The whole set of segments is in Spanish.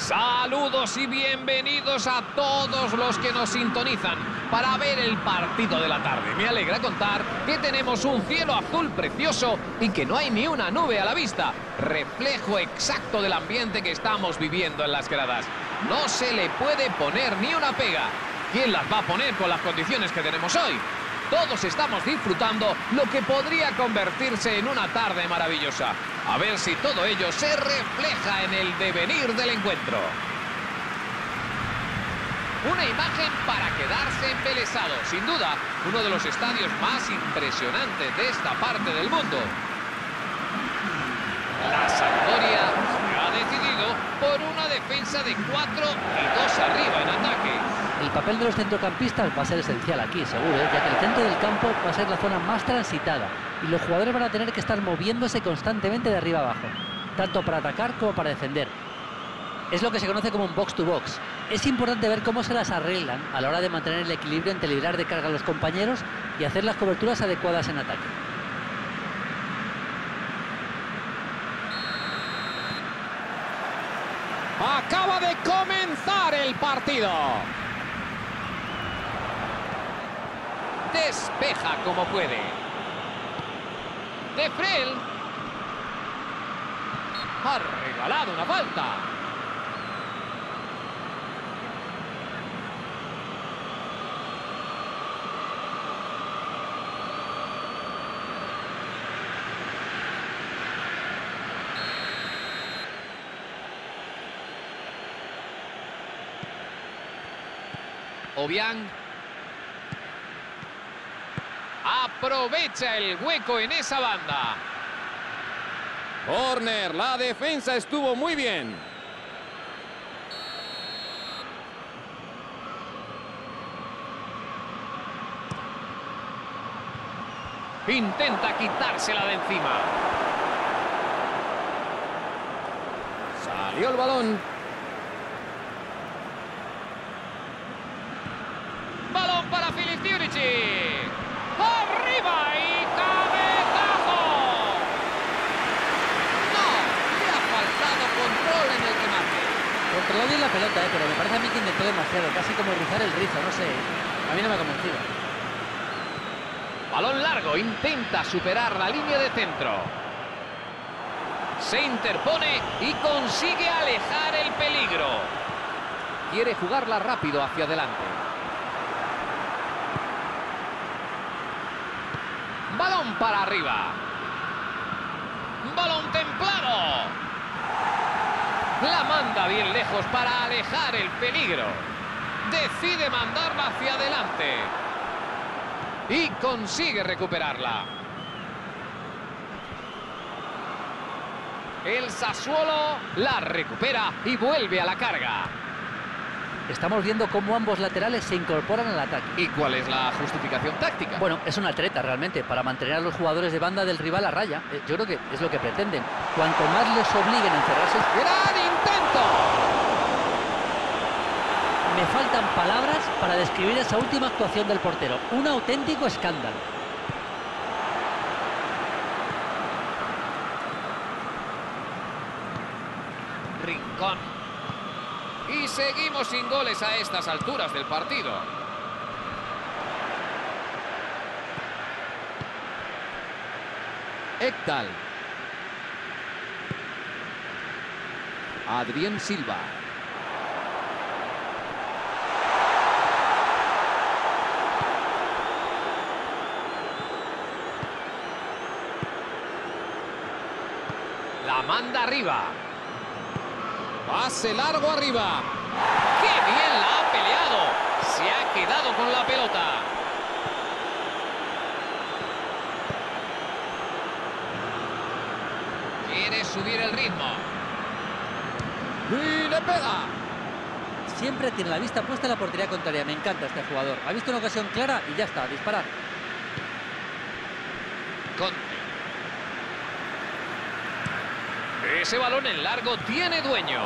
Saludos y bienvenidos a todos los que nos sintonizan para ver el partido de la tarde. Me alegra contar que tenemos un cielo azul precioso y que no hay ni una nube a la vista. Reflejo exacto del ambiente que estamos viviendo en las gradas. No se le puede poner ni una pega. ¿Quién las va a poner con las condiciones que tenemos hoy? Todos estamos disfrutando lo que podría convertirse en una tarde maravillosa. A ver si todo ello se refleja en el devenir del encuentro. Una imagen para quedarse embelesado. Sin duda, uno de los estadios más impresionantes de esta parte del mundo. La Sampdoria se ha decidido por una defensa de 4 y 2 arriba en ataque. El papel de los centrocampistas va a ser esencial aquí, seguro, ¿eh? ya que el centro del campo va a ser la zona más transitada y los jugadores van a tener que estar moviéndose constantemente de arriba abajo, tanto para atacar como para defender. Es lo que se conoce como un box to box. Es importante ver cómo se las arreglan a la hora de mantener el equilibrio entre librar de carga a los compañeros y hacer las coberturas adecuadas en ataque. Acaba de comenzar el partido. Despeja como puede. De Frel. Ha regalado una falta. Obiang. Aprovecha el hueco en esa banda. Corner, la defensa estuvo muy bien. Intenta quitársela de encima. Salió el balón. Balón para Filip Diurici. ¡Arriba y cabezazo! No, le ha faltado control en el remate. Controló bien la pelota, ¿eh? pero me parece a mí que intentó demasiado, casi como rizar el rizo, no sé. A mí no me ha convencido. Balón largo, intenta superar la línea de centro. Se interpone y consigue alejar el peligro. Quiere jugarla rápido hacia adelante. Balón para arriba. Balón templado. La manda bien lejos para alejar el peligro. Decide mandarla hacia adelante. Y consigue recuperarla. El Sassuolo la recupera y vuelve a la carga. Estamos viendo cómo ambos laterales se incorporan al ataque. ¿Y cuál es la justificación táctica? Bueno, es una treta realmente, para mantener a los jugadores de banda del rival a raya. Eh, yo creo que es lo que pretenden. Cuanto más les obliguen a encerrarse... ¡Gran intento! Me faltan palabras para describir esa última actuación del portero. Un auténtico escándalo. Rincón. Y seguimos sin goles a estas alturas del partido. Adrián Silva. La manda arriba. Pase largo arriba. ¡Qué bien la ha peleado! Se ha quedado con la pelota. Quiere subir el ritmo. Y le pega. Siempre tiene la vista puesta en la portería contraria. Me encanta este jugador. Ha visto una ocasión clara y ya está, a disparar. Conte. Ese balón en largo tiene dueño.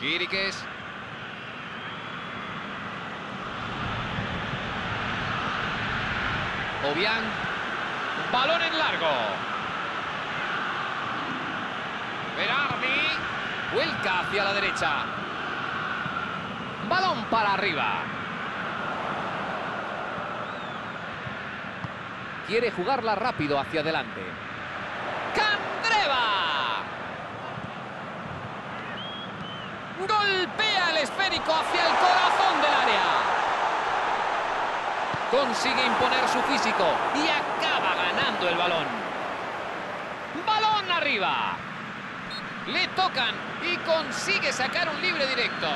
Quiriques. Obiang. Balón en largo. Berardi vuelca hacia la derecha. Balón para arriba. Quiere jugarla rápido hacia adelante. ¡Candreva! Golpea el esférico hacia el corazón del área. Consigue imponer su físico y el balón. Balón arriba. Le tocan y consigue sacar un libre directo.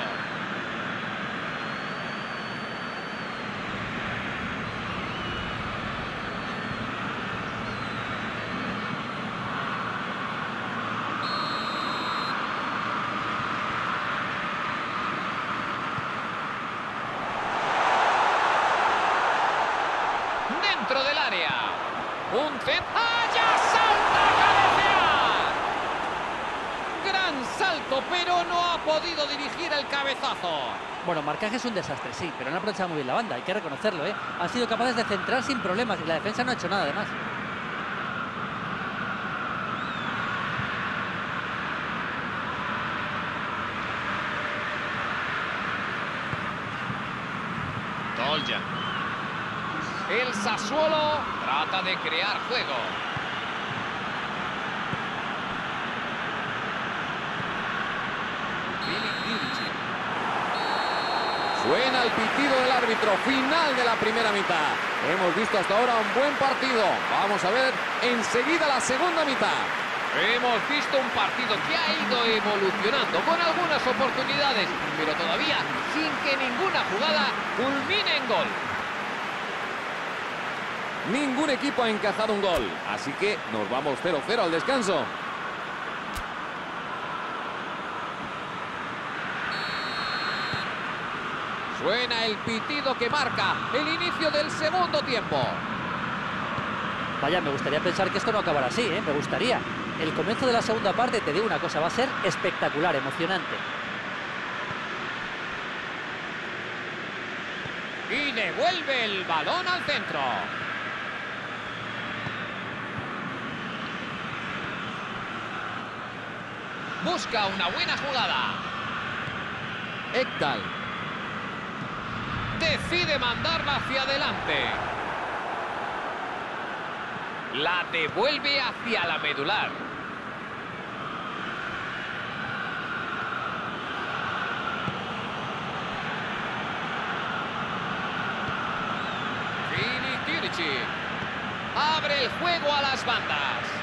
Dentro del área. Un centro. ¡Allá salta a cabecear! Gran salto, pero no ha podido dirigir el cabezazo. Bueno, marcaje es un desastre, sí, pero han aprovechado muy bien la banda, hay que reconocerlo, ¿eh? Han sido capaces de centrar sin problemas y la defensa no ha hecho nada además. Tolja. El Sassuolo trata de crear juego. Suena el pitido del árbitro, final de la primera mitad. Hemos visto hasta ahora un buen partido. Vamos a ver enseguida la segunda mitad. Hemos visto un partido que ha ido evolucionando con algunas oportunidades, pero todavía sin que ninguna jugada culmine en gol. Ningún equipo ha encajado un gol, así que nos vamos 0-0 al descanso. Suena el pitido que marca el inicio del segundo tiempo. Vaya, me gustaría pensar que esto no acabará así, ¿eh? Me gustaría. El comienzo de la segunda parte, te digo una cosa, va a ser espectacular, emocionante. Y devuelve el balón al centro. Busca una buena jugada. Ekdal. Decide mandarla hacia adelante. La devuelve hacia la medular. Fini Kirici. Abre el juego a las bandas.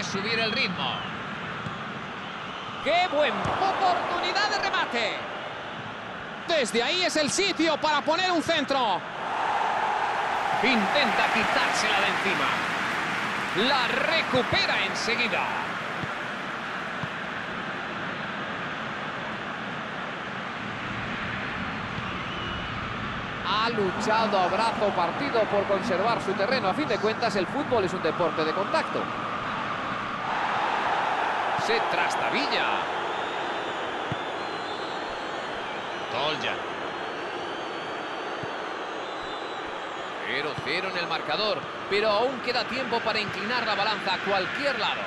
Subir el ritmo. ¡Qué buen oportunidad de remate! Desde ahí es el sitio para poner un centro. Intenta quitársela de encima. La recupera enseguida. Ha luchado a brazo partido por conservar su terreno. A fin de cuentas, el fútbol es un deporte de contacto. Se trastabilla. Tolja. 0-0 en el marcador, pero aún queda tiempo para inclinar la balanza a cualquier lado.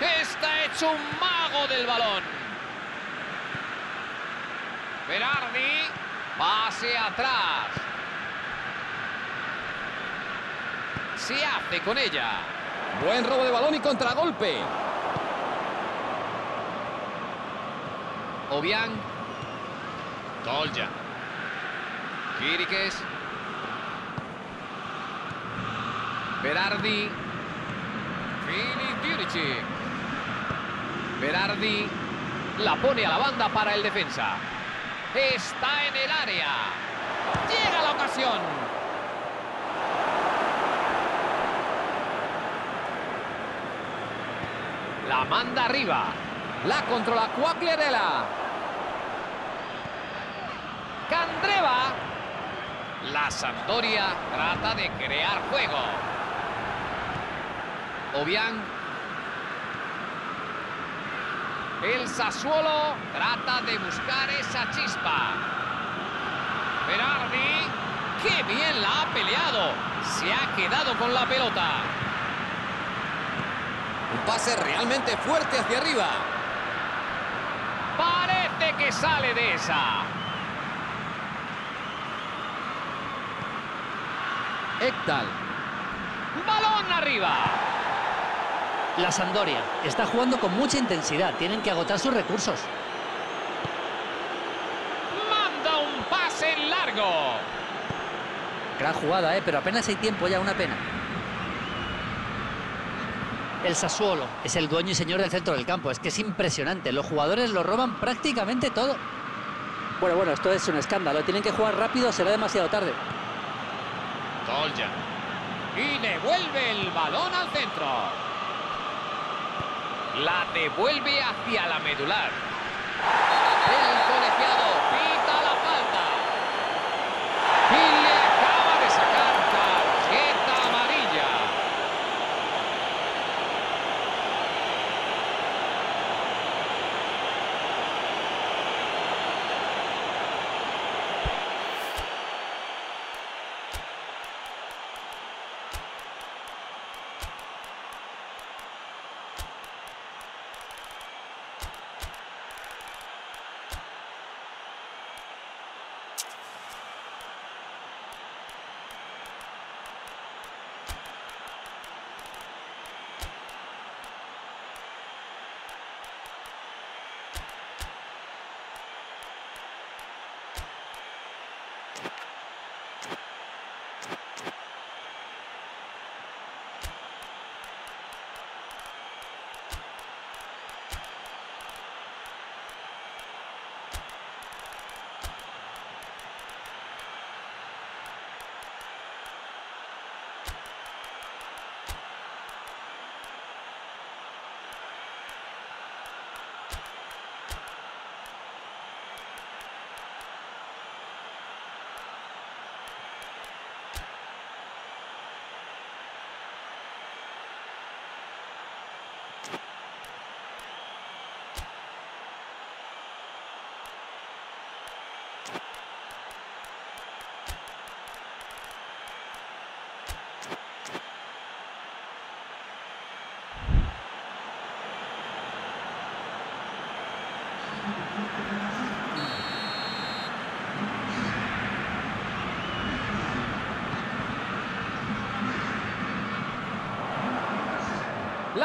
Está hecho un mago del balón. Berardi, pase atrás. Se hace con ella. Buen robo de balón y contragolpe. Obiang. Tolja. Kirikes. Berardi. Filip Juricic. Berardi. La pone a la banda para el defensa. Está en el área. Llega la ocasión. La manda arriba. La controla Quagliarella. Candreva. La Sampdoria trata de crear juego. Obiang. El Sassuolo trata de buscar esa chispa. Berardi. ¡Qué bien la ha peleado! Se ha quedado con la pelota. Un pase realmente fuerte hacia arriba. Parece que sale de esa. Ekdal. Balón arriba. La Sampdoria está jugando con mucha intensidad. Tienen que agotar sus recursos. Manda un pase largo. Gran jugada, ¿eh? pero apenas hay tiempo ya, una pena. El Sassuolo es el dueño y señor del centro del campo. Es que es impresionante. Los jugadores lo roban prácticamente todo. Bueno, bueno, esto es un escándalo. Tienen que jugar rápido, será demasiado tarde. Tolja. Y devuelve el balón al centro. La devuelve hacia la medular.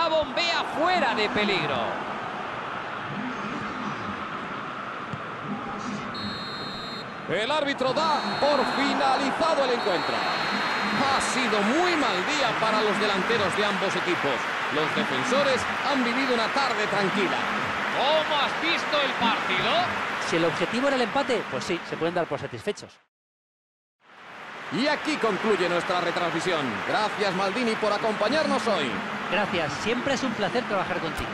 La bombea fuera de peligro. El árbitro da por finalizado el encuentro. Ha sido muy mal día para los delanteros de ambos equipos. Los defensores han vivido una tarde tranquila. ¿Cómo has visto el partido? Si el objetivo era el empate, pues sí, se pueden dar por satisfechos. Y aquí concluye nuestra retransmisión. Gracias Maldini por acompañarnos hoy. Gracias, siempre es un placer trabajar contigo.